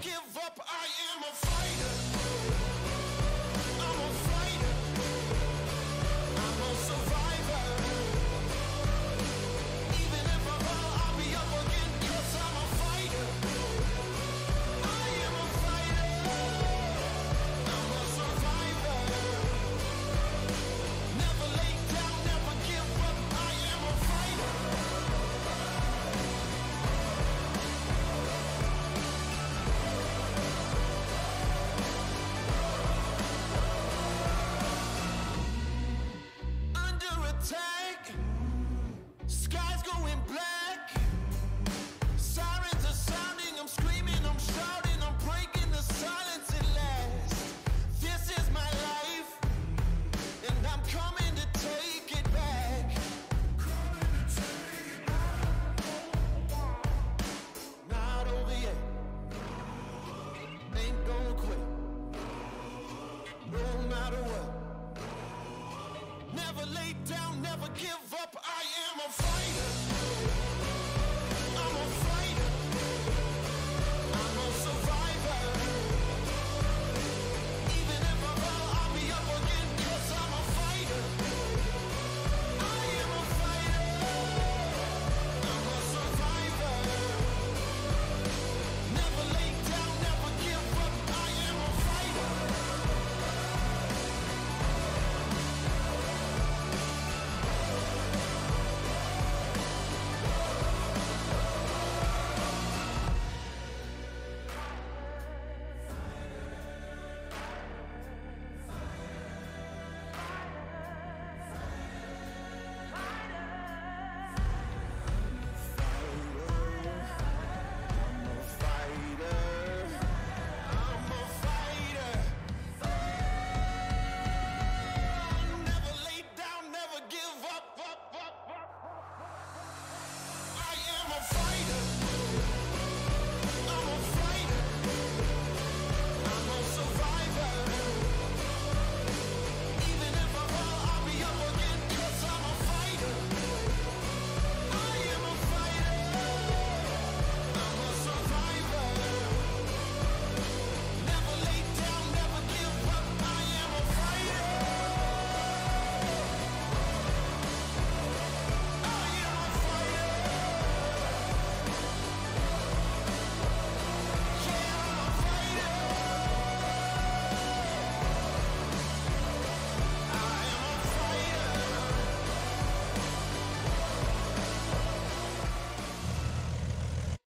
que vai. Down, never give up.